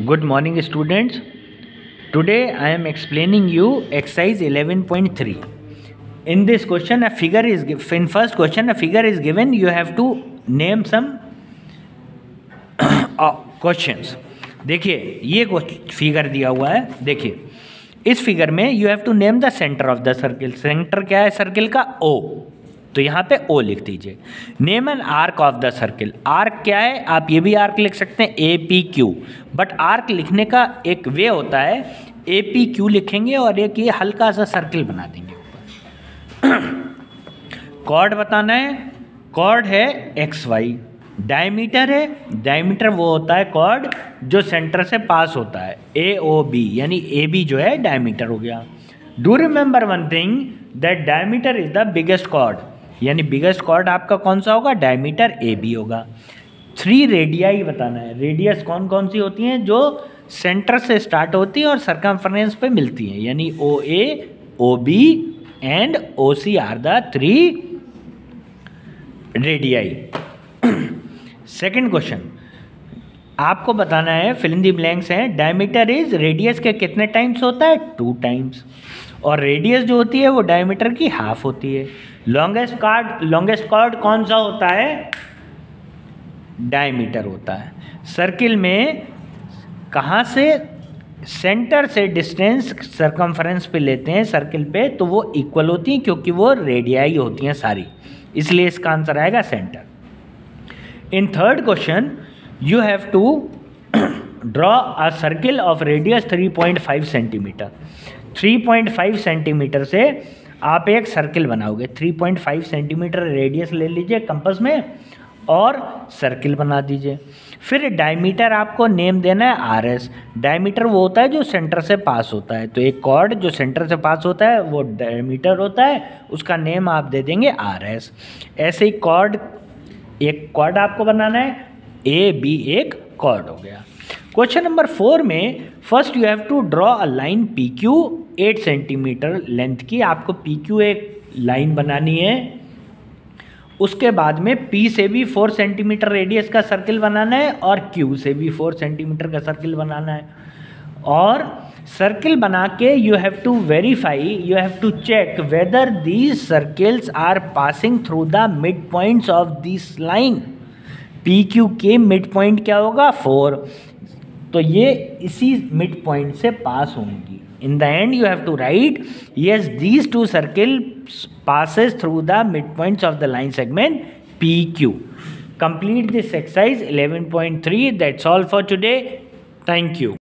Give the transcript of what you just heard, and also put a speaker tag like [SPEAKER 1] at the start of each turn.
[SPEAKER 1] Good morning students today I am explaining you exercise 11.3। In this question a figure is in first question a figure is given you have to name some question देखिए, ये figure दिया हुआ है। देखिए, इस figure में you have to name the centre of the circle centre क्या है? सर्किल का ओ तो यहाँ पे ओ लिख दीजिए। Name an arc of the circle arc क्या है? आप ये भी आर्क लिख सकते हैं A P Q but arc लिखने का एक वे होता है ए पी क्यू लिखेंगे और एक ये हल्का सा सर्किल बना देंगे कॉर्ड बताना है। कॉर्ड है एक्स वाई डायमीटर है डायमीटर वो होता है कॉर्ड जो सेंटर से पास होता है। ए ओ बी यानी ए बी जो है डायमीटर हो गया। Do remember one thing that diameter is the biggest chord यानी बिगेस्ट कॉर्ड आपका कौन सा होगा? डायमीटर ए बी होगा। थ्री रेडियाई बताना है। रेडियस कौन कौन सी होती हैं? जो सेंटर से स्टार्ट होती हैं और सरकमफ्रेंस पे मिलती हैं। यानी O A O B and O C are the three radii second question आपको बताना है फिल इन दी ब्लैंक्स हैं डायमीटर इज़ रेडियस के कितने टाइम्स होता है? टू टाइम्स और रेडियस जो होती है, वो डायमीटर की हाफ़ होती है। लॉन्गेस्ट कार्ड लॉन्गेस्ट कॉर्ड कौन सा होता है? डायमीटर होता है। सर्किल में कहाँ से? सेंटर से डिस्टेंस सरकमफ्रेंस पे लेते हैं सर्किल पे तो वो इक्वल होती हैं क्योंकि वो रेडियाई होती हैं सारी। इसलिए इसका आंसर आएगा centre in third question you have to draw a circle of radius 3.5 centimetre 3.5 centimetre से आप एक सर्किल बनाओगे 3.5 सेंटीमीटर रेडियस ले लीजिए कंपस में और सर्किल बना दीजिए। फिर डायमीटर आपको नेम देना है आर एस डायमीटर वो होता है जो सेंटर से पास होता है। तो एक कॉर्ड जो सेंटर से पास होता है, वो डायमीटर होता है, उसका नेम आप दे देंगे आर एस ऐसे ही कॉर्ड एक कॉर्ड आपको बनाना है ए बी एक कॉर्ड हो गया। क्वेश्चन नंबर फोर में first you have to draw a line P Q eight centimetre length की। आपको पी क्यू एक लाइन बनानी है। उसके बाद में P से भी फोर सेंटीमीटर रेडियस का सर्किल बनाना है और Q से भी फोर सेंटीमीटर का सर्किल बनाना है। और सर्किल बना के you have to verify you have to check whether these circles are passing through the mid points of this line P Q के मिड पॉइंट क्या होगा? फोर तो ये इसी मिड पॉइंट से पास होंगी. In the end you have to write yes these two circle passes through the mid point of the line segment P Q complete this exercise 11.3 that's all for today thank you